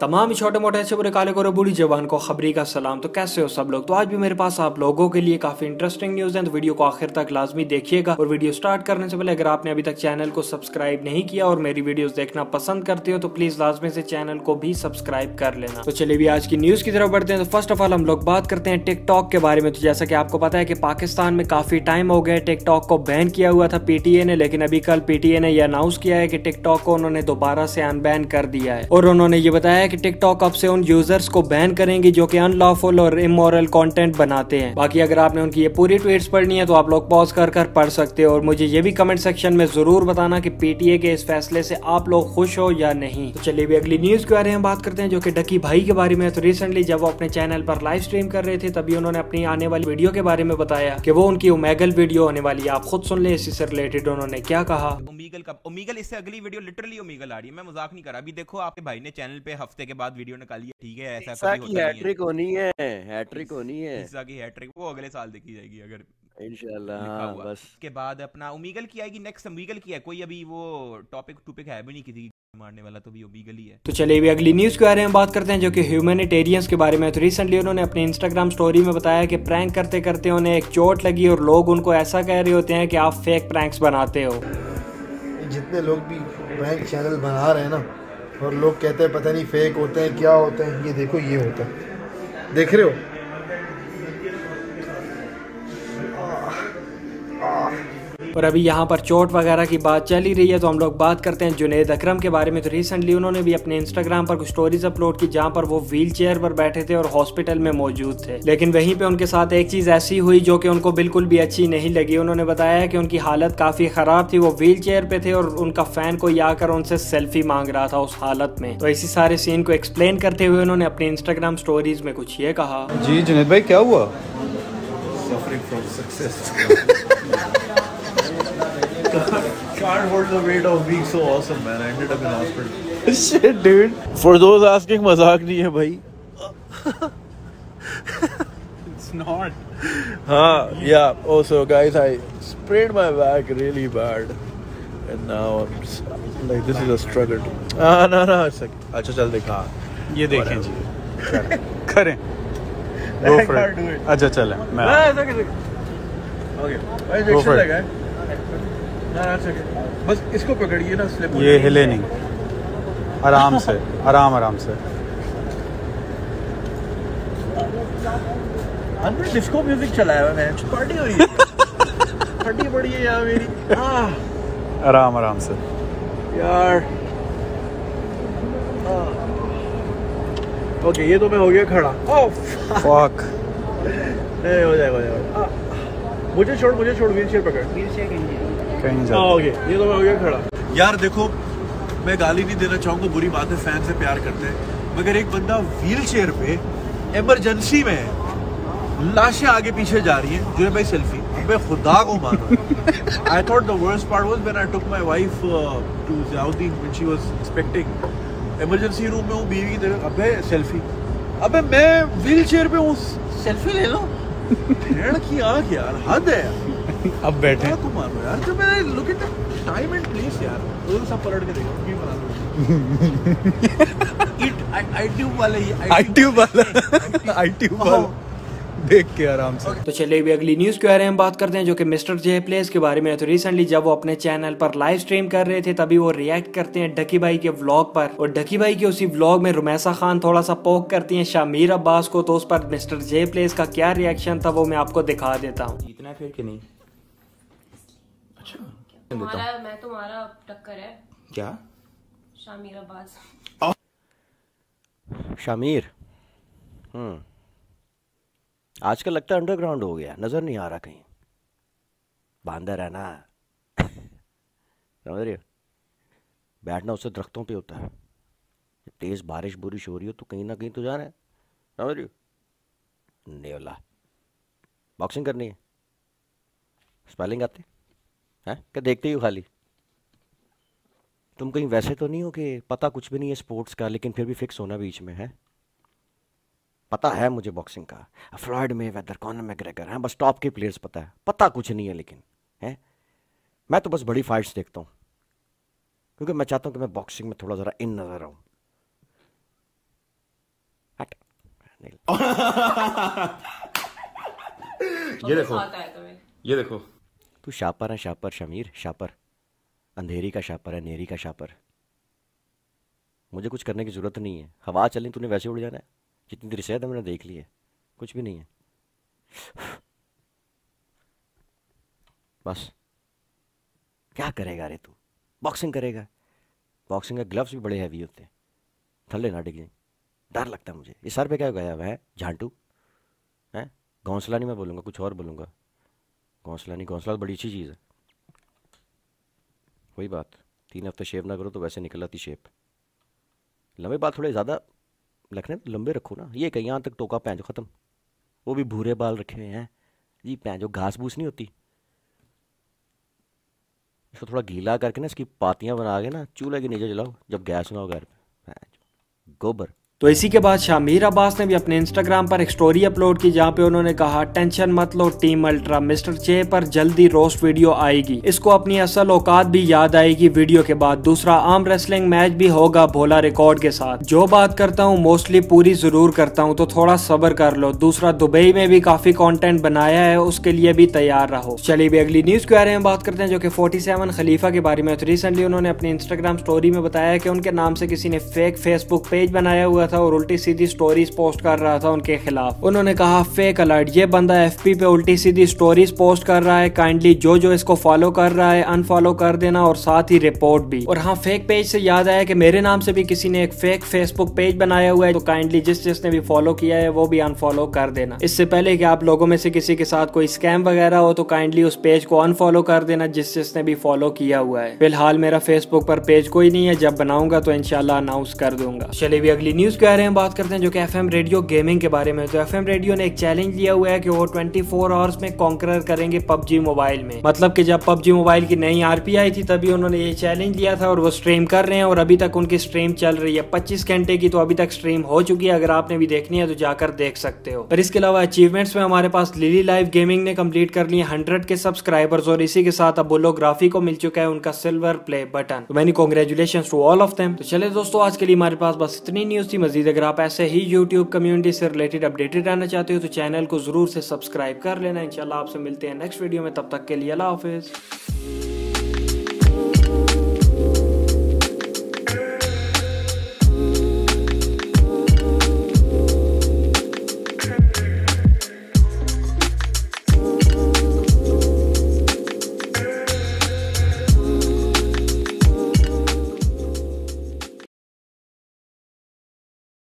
तमाम छोटे मोटे ऐसे बुरे काले को बूढ़ी जवान को खबरी का सलाम। तो कैसे हो सब लोग? तो आज भी मेरे पास आप लोगों के लिए काफ़ी इंटरेस्टिंग न्यूज़ है। तो वीडियो को आखिर तक लाजमी देखिएगा। और वीडियो स्टार्ट करने से पहले, अगर आपने अभी तक चैनल को सब्सक्राइब नहीं किया और मेरी वीडियो देखना पसंद करते हो तो प्लीज़ लाजमी से चैनल को भी सब्सक्राइब कर लेना। तो चलिए भी आज की न्यूज़ की तरफ़ बढ़ते हैं। तो फ़र्स्ट ऑफ़ ऑल हम लोग बात करते हैं टिकटॉक के बारे में। तो जैसा की आपको पता है की पाकिस्तान में काफ़ी टाइम हो गया टिकटॉक को बैन किया हुआ था पीटीए ने। लेकिन अभी कल पीटीए ने यह अनाउंस किया है कि टिकटॉक को उन्होंने दोबारा से अनबैन कर दिया है। और उन्होंने ये बताया कि टिकटॉक अब से उन यूज़र्स को बैन करेंगे जो कि अनलॉफुल और इमोरल कंटेंट बनाते हैं। बाकी अगर आपने उनकी ये पूरी ट्वीट्स पढ़नी है तो आप लोग पॉज कर कर पढ़ सकते हो। और मुझे ये भी कमेंट सेक्शन में ज़रूर बताना कि पीटीए के इस फैसले से आप लोग खुश हो या नहीं। तो चलिए भी अगली न्यूज़ के बारे में बात करते हैं, जो कि डकी भाई के बारे में तो रिसेंटली जब वो अपने चैनल पर लाइव स्ट्रीम कर रहे थे, तभी उन्होंने अपनी आने वाली वीडियो के बारे में बताया कि वो उनकी उमेगल वीडियो होने वाली है। आप खुद सुन ले, इसी से रिलेटेड उन्होंने क्या कहा। उमीगल का इससे अगली वीडियो लिटरली उमीगल आ रही है। मैं मज़ाक नहीं कर रहा। अभी देखो, आपके भाई ने चैनल पे हफ़्ते के बाद वीडियो निकाली है ठीक है ऐसा कभी होता है। हैट्रिक होनी है हैट्रिक होनी है। ईसा की हैट्रिक वो अगले साल देखी जाएगी अगर इंशाल्लाह हाँ, बस। के बाद अपना उमीगल की आएगी नेक्स्ट उमीगल की है कोई अभी वो टॉपिक टॉपिक है भी नहीं किसी मारने वाला तो भी उमीगल ही है। तो चलिए भी अगली न्यूज़ के बारे में बात करते हैं जो कि ह्यूमैनिटेरियंस के बारे में तो रिसेंटली उन्होंने अपने इंस्टाग्राम स्टोरी में बताया कि प्रैंक करते करते उन्हें एक चोट लगी और लोग उनको ऐसा कह रहे होते हैं कि आप फेक प्रैंक्स बनाते हो। जितने लोग भी प्रैंक चैनल बना रहे हैं ना और लोग कहते हैं, पता नहीं फेक होते हैं, क्या होते हैं, ये देखो, ये होता है। देख रहे हो? और अभी यहाँ पर चोट वगैरह की बात चल ही रही है तो हम लोग बात करते हैं जुनेद अकरम के बारे में। तो रिसेंटली उन्होंने भी अपने इंस्टाग्राम पर कुछ स्टोरीज अपलोड की जहाँ पर वो व्हील चेयर पर बैठे थे और हॉस्पिटल में मौजूद थे। लेकिन वहीं पे उनके साथ एक चीज़ ऐसी हुई जो कि उनको बिल्कुल भी अच्छी नहीं लगी। उन्होंने बताया कि उनकी हालत काफ़ी खराब थी वो व्हील चेयर पे थे और उनका फ़ैन कोई आकर उनसे सेल्फी मांग रहा था उस हालत में। तो इसी सारे सीन को एक्सप्लेन करते हुए उन्होंने अपने इंस्टाग्राम स्टोरीज में कुछ ये कहा। जी जुनेद भाई क्या हुआ. Can't hold the weight of being so awesome, man. I ended up in hospital. Shit, dude. For those asking, मजाक नहीं है भाई. it's not. हाँ, yeah. Also, guys, I sprained my back really bad, and now I'm just, like this is a struggle. Ah, no, no. It's like अच्छा चल देखा. ये देखें जी. करें. Go for it. अच्छा चलें. मैं. Okay. Go for it. बस इसको पकड़िए ना स्लिप ये हिले नहीं। आराम से आराम आराम से। अंदर डिस्को म्यूज़िक चलाया हुआ मैंने। पार्टी हो रही है। पार्टी पड़ी है यार मेरी। आराम आराम से। यार। ओके ये तो मैं हो गया खड़ा। फक नहीं हो जाएगा हो जाएगा। मुझे छोड़ मुझे छोड़ व्हील चेयर पकड़ व्हील चेयर कहीं जा ओके ये तो मैं हो गया खड़ा। यार देखो मैं गाली नहीं देना चाहूँगा बुरी बात है फ़ैन से प्यार करते हैं। मगर एक बंदा व्हील चेयर पे इमरजेंसी में है लाशें आगे पीछे जा रही हैं। जो है भाई सेल्फी मैं खुदा को मानो। I thought the worst part was when I took my wife to Ziauddin when she was expecting emergency room में हूँ बीवी की तरह। अबे सेल्फी अबे मैं व्हील चेयर पे हूँ सेल्फी ले लो। भेड़ की आँख यार हद है यार। अब बैठे। मारो यार जब मैं look at time and place यार वो सब पलट के देखो भी बना लो। इट आई ट्यूब वाले आई ट्यूब वाला। आई ट्यूब वाला। देख के आराम से। तो चलिए भी अगली न्यूज़ के बारे में बात करते हैं जो कि मिस्टर जे प्लेस के बारे में तो रिसेंटली जब वो अपने चैनल पर लाइव स्ट्रीम कर रहे थे तभी वो रिएक्ट करते हैं डकी भाई के व्लॉग पर। और डकी भाई के उसी व्लॉग में रुमैसा खान थोड़ा सा पोक करती हैं शामिर अब्बास को। तो उस पर मिस्टर जे प्लेस का क्या रिएक्शन था वो मैं आपको दिखा देता हूँ। इतना फिर कि नहीं। तुम्हारा मैं तुम्हारा टक्कर है। क्या? शामिर अब्बास शामिर? हम्म। आजकल लगता है अंडरग्राउंड हो गया नज़र नहीं आ रहा कहीं। बांदर है ना। समझ रही हो? बैठना उससे दरख्तों पे होता है। तेज बारिश बुरिश हो रही हो तो कहीं ना कहीं तो जा रहा है। समझ रही हो? नेवला। बॉक्सिंग करनी है। स्पेलिंग आती? है? क्या देखते ही हो खाली? तुम कहीं वैसे तो नहीं हो कि पता कुछ भी नहीं है स्पोर्ट्स का लेकिन फिर भी फिक्स होना बीच में है? पता है मुझे बॉक्सिंग का। फ्लॉयड में वेदर कॉन मैग्रेगर है? बस टॉप के प्लेयर्स पता है। पता कुछ नहीं है लेकिन है? मैं तो बस बड़ी फाइट्स देखता हूँ। क्योंकि मैं चाहता हूँ कि मैं बॉक्सिंग में थोड़ा ज़रा इन नज़र आऊँ। ये देखो। ये देखो। तू शापर है, शापर शमीर, शापर। अंधेरी का शापर है, नेरी का शापर। मुझे कुछ करने की ज़रूरत नहीं है। हवा चलनी तूने वैसे उड़ जाना है। जितनी देर सेहत है, मैंने देख ली है। कुछ भी नहीं है। बस। क्या करेगा रे तू? बॉक्सिंग करेगा। बॉक्सिंग के ग्लव्स भी बड़े हैवी होते हैं। थल्ले ना डिगे डर लगता है मुझे। इस सर पे क्या गया हुआ है झांटू? है? घोंसला नहीं मैं बोलूँगा, कुछ और बोलूँगा। घोंसला नहीं घोंसला तो बड़ी अच्छी चीज़ है। वही बात, तीन हफ़्ते शेव ना करो तो वैसे निकल आती शेप। लंबे बाल थोड़े ज़्यादा रखने तो लंबे रखो ना। ये कहीं यहाँ तक टोका, पैंजो ख़त्म। वो भी भूरे बाल रखे हुए हैं। जी, पैंजो घास भूस नहीं होती। इसको थोड़ा गीला करके ना, इसकी पातियाँ बना के ना, चूल्हे के नीचे जलाओ, जब गैस ना हो घर पे। गोबर। तो इसी के बाद शामिर अब्बास ने भी अपने इंस्टाग्राम पर एक स्टोरी अपलोड की, जहाँ पे उन्होंने कहा, टेंशन मत लो, टीम अल्ट्रा, मिस्टर चे पर जल्दी रोस्ट वीडियो आएगी। इसको अपनी असल औकात भी याद आएगी वीडियो के बाद। दूसरा आर्म रेसलिंग मैच भी होगा भोला रिकॉर्ड के साथ। जो बात करता हूँ मोस्टली पूरी ज़रूर करता हूँ तो थोड़ा सबर कर लो। दूसरा, दुबई में भी काफ़ी कॉन्टेंट बनाया है, उसके लिए भी तैयार रहो। चलिए भी अगली न्यूज़ के बारे में बात करते हैं, जो की फोर्टी खलीफा के बारे में तो रिसेंटली उन्होंने अपनी इंस्टाग्राम स्टोरी में बताया कि उनके नाम से किसी ने फेक फेसबुक पेज बनाया हुआ था। और उल्टी सीधी स्टोरीज पोस्ट कर रहा था उनके खिलाफ। उन्होंने कहा फेक अलर्ट ये बंदा एफपी पे उल्टी सीधी स्टोरीज पोस्ट कर रहा है। काइंडली जो जो इसको फॉलो कर रहा है अनफॉलो कर देना और साथ ही रिपोर्ट भी। और हाँ फेक पेज से याद आया कि मेरे नाम से भी किसी ने एक फेक फेसबुक पेज बनाया हुआ है तो काइंडली जिस जिसने भी फॉलो किया है, वो भी अनफॉलो कर देना। इससे पहले कि आप लोगों में से किसी के साथ कोई स्कैम वगैरह हो तो काइंडली उस पेज को अनफॉलो कर देना जिस जिसने भी फॉलो किया हुआ है। फ़िलहाल मेरा फेसबुक पर पेज कोई नहीं है, जब बनाऊँगा तो इनशाला अनाउंस कर दूँगा। चलिए भी अगली न्यूज़ के बारे में बात करते हैं जो कि एफएम रेडियो गेमिंग के बारे में। तो एफएम रेडियो ने एक चैलेंज लिया हुआ है कि वो 24 फोर आवर्स में कॉन्कर करेंगे पबजी मोबाइल में। मतलब कि जब पबजी मोबाइल की नई आरपी आई थी, तभी उन्होंने ये चैलेंज लिया था और वो स्ट्रीम कर रहे हैं और अभी तक उनकी स्ट्रीम चल रही है। पच्चीस घंटे की तो अभी तक स्ट्रीम हो चुकी है, अगर आपने भी देखनी है तो जाकर देख सकते हो। और इसके अलावा अचीवमेंट्स में हमारे पास लिली लाइव गेमिंग ने कंप्लीट कर लिए हंड्रेड के सब्सक्राइबर्स और इसी के साथ अब बोलोग्राफी को मिल चुका है उनका silver play button many congratulation to all of them तो चले दोस्तों, आज के लिए हमारे पास बस इतनी न्यूज़ थी। मजीद, अगर आप ऐसे ही यूट्यूब कम्युनिटी से रिलेटेड अपडेटेड रहना चाहते हो तो चैनल को ज़रूर से सब्सक्राइब कर लेना। इंशाल्लाह आपसे मिलते हैं नेक्स्ट वीडियो में, तब तक के लिए अल्लाह हाफिज़।